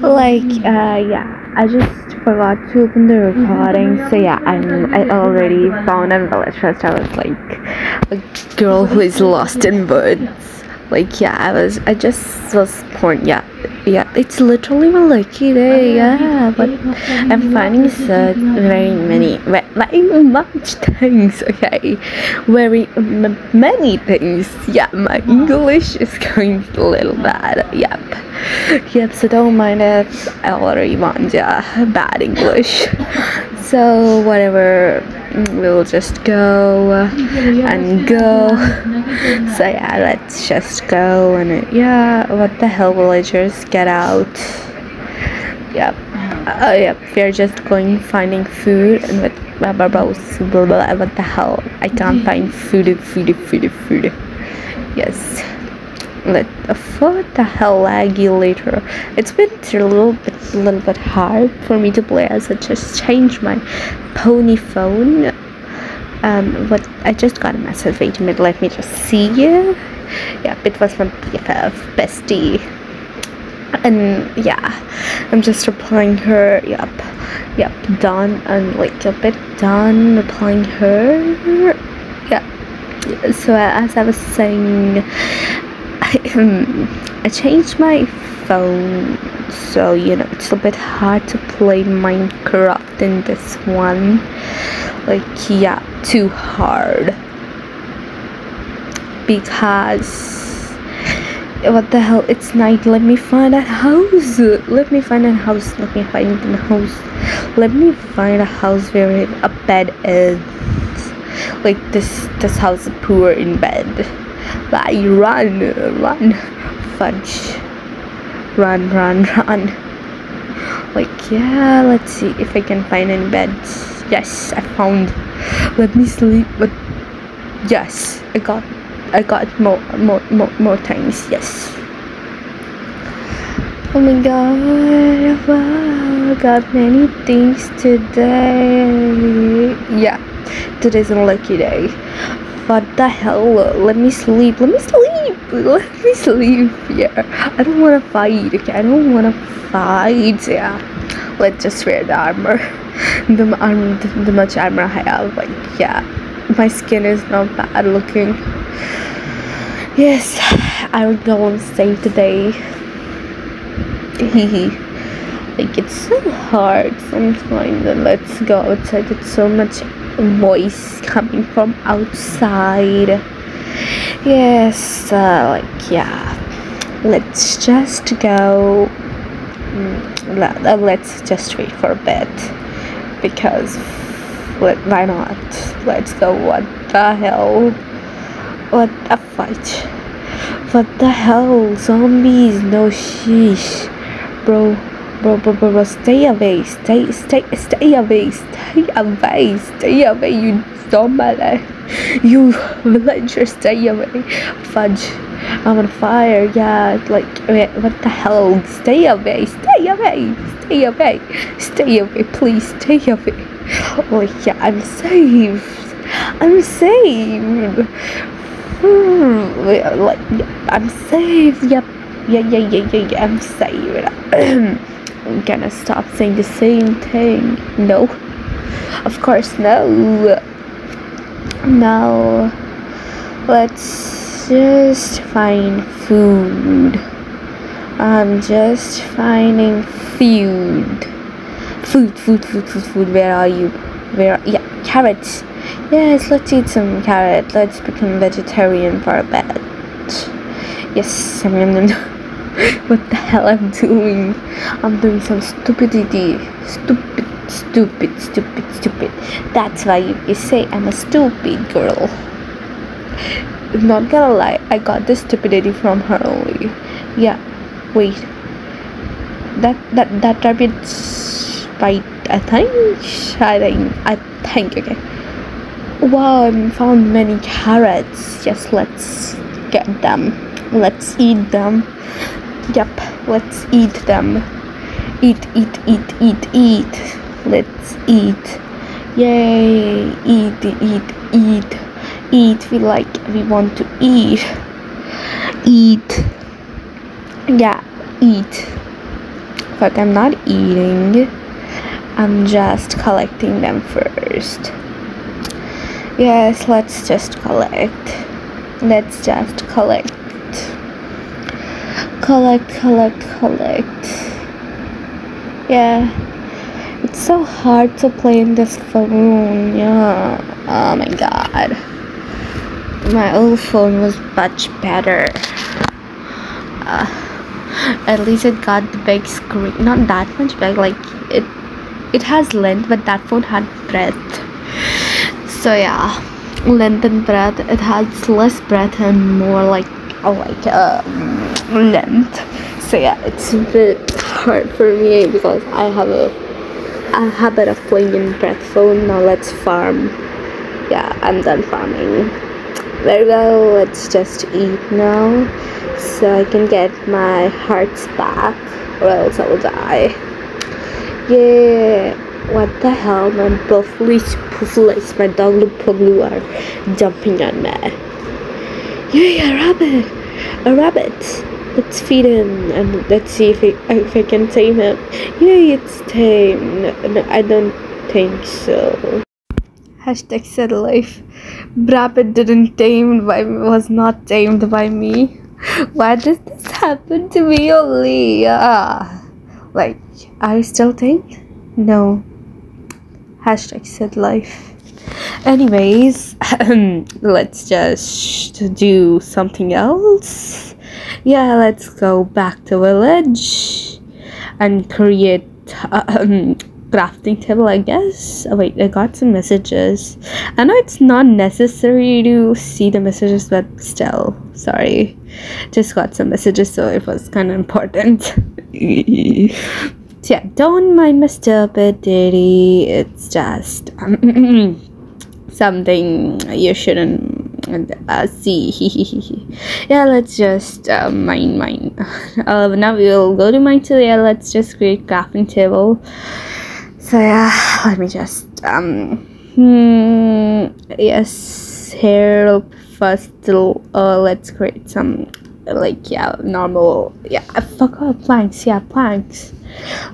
like uh yeah i just forgot to open the recording so yeah i'm i already found a village first. I was like a girl who is lost in woods like yeah i was i just was born yeah yeah. It's literally my lucky day yeah but i'm finding so very many ve- very much things okay? Very many things yeah my english is going a little bad yep. Yep so don't mind it i already want yeah bad english. So whatever we'll just go and go. So yeah let's just go and yeah what the hell villagers get out? Yep. Uh, yep we're just going finding food and what blah, blah, blah, blah, blah, what the hell? I can't find food food food food. Yes. Let uh, what the hell laggy later? It's been a little bit a little bit hard for me to play as i just changed my pony phone. Um but i just got a message wait a minute let me just see you yeah it was my bff bestie. And yeah i'm just replying her. Yep yep done and like a bit done replying her. Yeah so as i was saying I, changed my phone so you know it's a bit hard to play minecraft in this one. Like yeah too hard. Because what the hell it's night. Let me find a house. Let me find a house. Let me find a house. Let me find a house where a bed is. Like this this house is poor in bed like run run fudge. Run run run. Like yeah let's see if i can find any beds. Yes i found. Let me sleep but yes i got i got more more more, more things yes. Oh my god oh wow I got many things today. Yeah today's a lucky day what the hell? Let me sleep. Let me sleep. Let me sleep yeah. I don't want to fight okay? I don't want to fight yeah. Let's just wear the armor. The armor the, the much armor i have like yeah. My skin is not bad looking. Yes i will go on stage today Hehe. like it's so hard sometimes and let's go outside. It's so much voice coming from outside. Yes uh, like yeah. Let's just go. Mm, uh, let's just wait for a bit because why not? Let's go what the hell? What a fight what the hell? Zombies? No sheesh. Bro bro bro bro, bro stay away stay stay stay away stay away stay away you zombie you villager stay away. Fudge. I'm on fire yeah like what the hell? Stay away stay away stay away stay away please stay away. Oh yeah i'm saved i'm saved Hmm, like i'm saved yep. Yeah yeah yeah yeah, yeah i'm saved I'm gonna stop saying the same thing. No. Of course, no. Now, let's just find food. I'm just finding food. Food, food, food, food, food. Where are you? Where? Are, yeah, carrots. Yes, let's eat some carrot. Let's become vegetarian for a bit. Yes, what the hell I'm doing. I'm doing some stupidity. Stupid, stupid, stupid, stupid. That's why you, say I'm a stupid girl. Not gonna lie, I got this stupidity from her only. Yeah, wait. That that that rabbit's right. I think. I think. I think. Okay. Wow, I found many carrots. Yes, let's get them. Let's eat them. Yep, let's eat them. Eat, eat, eat, eat, eat. Let's eat. Yay! Eat, eat, eat. Eat. We like, we want to eat. Eat. Yeah, eat. But I'm not eating. I'm just collecting them first. Yes, let's just collect. Let's just collect. Collect, collect, collect. Yeah. It's so hard to play in this phone. Yeah. Oh my god. My old phone was much better. Uh, at least it got the big screen. Not that much big. Like it. It has length, but that phone had breadth so yeah length and breadth it has less breadth and more like oh like uh, length so yeah it's a bit hard for me because i have a, a habit of playing in phone now let's farm yeah i'm done farming very well let's just eat now so i can get my hearts back or else i will die yeah what the hell, man? Buffalo Puffles, my dog Puglu are jumping on me. Yay, a rabbit! A rabbit! Let's feed him and let's see if, it, if I can tame him. Yay, it's tame. No, no, I don't think so. Hashtag said life. Rabbit didn't tamed by was not tamed by me. Why does this happen to me only? Like, you still tamed? No hashtag said life anyways let's just do something else. Yeah let's go back to village and create um, crafting table i guess. Oh wait i got some messages. I know it's not necessary to see the messages but still sorry. Just got some messages so it was kind of important yeah, don't mind my stupid stupidity. It's just um, something you shouldn't uh, see. yeah, let's just uh, mine mine. Uh, now we'll go to mine too. Yeah, let's just create crafting table. So yeah, let me just um. Hmm, yes, here first. Uh, let's create some like yeah normal yeah I forgot planks yeah planks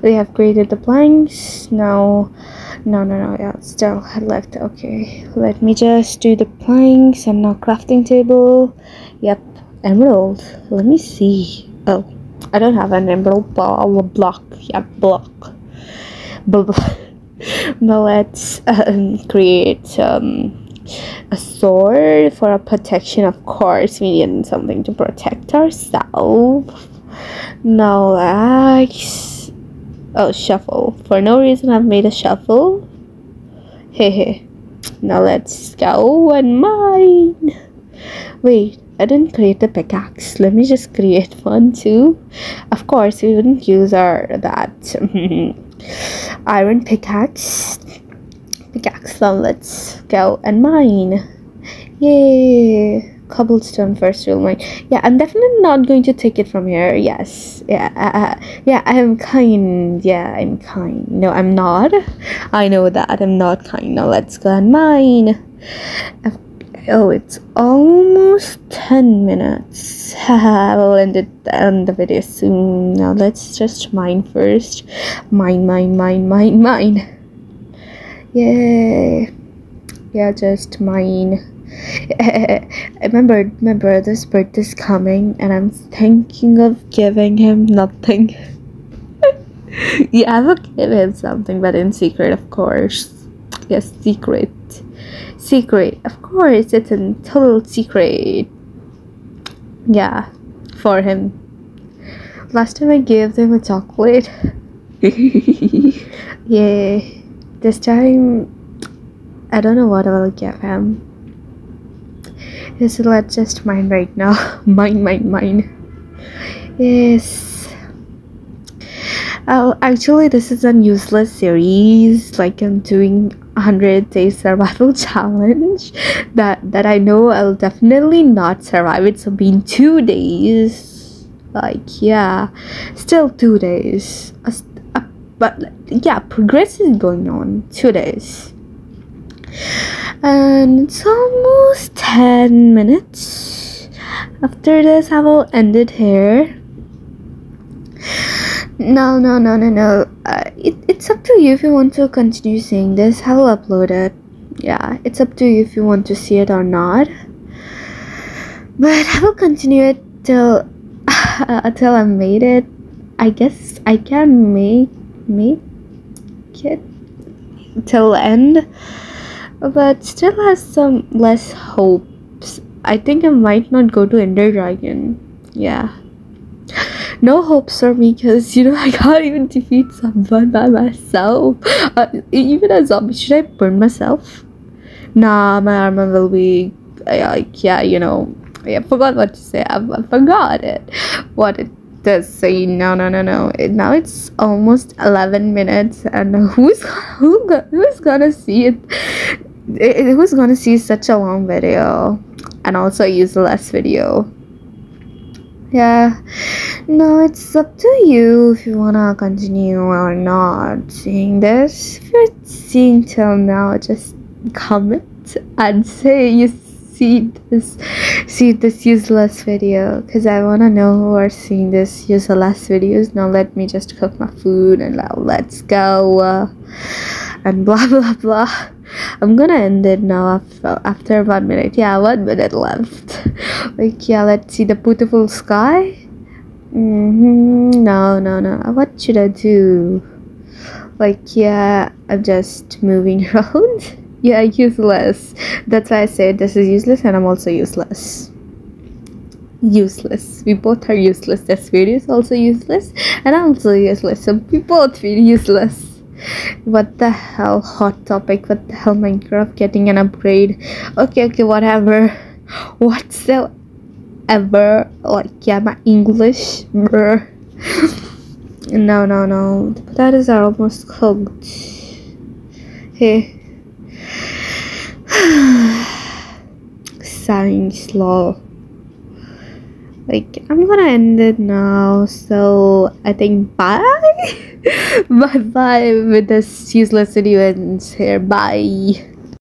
we have created the planks now no no no yeah still left okay. Let me just do the planks and now crafting table. Yep emerald. Let me see. Oh i don't have an emerald ball a block yeah block. Now let's um, create um a sword for a protection of course. We need something to protect ourselves. Now let's oh shovel. For no reason i've made a shovel. Hey. Now let's go and mine. Wait I didn't create the pickaxe. Let me just create one too. Of course, we wouldn't use our that. Iron pickaxe. Pickaxe. Now let's go and mine. Yay cobblestone first real mine yeah i'm definitely not going to take it from here. Yes. Yeah uh, uh, yeah i'm kind. Yeah i'm kind. No i'm not. I know that. I'm not kind. Now let's go and mine. Oh it's almost 10 minutes. I will end it end the video soon. Now let's just mine first. Mine mine mine mine mine. Yay! Yeah, just mine. remember, remember, this birthday's coming, and I'm thinking of giving him nothing. yeah, I will give him something, but in secret, of course. Yes, secret. Secret, of course, it's a total secret. Yeah, for him. Last time I gave him a chocolate. yeah this time I don't know what I will give him. So let's just mine right now. mine, mine, mine. Yes. Oh, actually, this is a useless series. Like I'm doing 100 days survival challenge that that I know I'll definitely not survive. It's been two days. Like yeah, still two days but yeah progress is going on two days and it's almost 10 minutes after this i will end it here No, no, no, no, no. Uh, it, it's up to you if you want to continue seeing this. I will upload it. Yeah, it's up to you if you want to see it or not. But I will continue it till until I made it. I guess I can make make it till end, but still has some less hopes. I think I might not go to Ender Dragon. Yeah no hopes for me because you know I can't even defeat someone by myself. Uh, even a zombie, should I burn myself? Nah, my armor will be like yeah, you know. I forgot what to say. I, I forgot it. What it does say. No, no, no, no. It, now it's almost eleven minutes, and who's who who's gonna see it? It? Who's gonna see such a long video and also use the last video? yeah no it's up to you if you wanna continue or not seeing this if you're seeing till now just comment and say you see this see this useless video because i want to know who are seeing this useless videos now let me just cook my food and now let's go uh, and blah blah blah I'm gonna end it now after, after one minute. Yeah, one minute left. like, yeah, let's see the beautiful sky. Mm-hmm. No, no, no. What should I do? Like, yeah, I'm just moving around. yeah, useless. That's why I said this is useless and I'm also useless. Useless. We both are useless. This video is also useless and I'm also useless. So we both feel useless what the hell? Hot topic. What the hell? Minecraft getting an upgrade. Okay okay whatever. Whatsoever. Like yeah my english bruh. No no no. The potatoes are almost cooked. Hey. Sighing slow like i'm gonna end it now so i think bye bye bye with this useless video ends here. Bye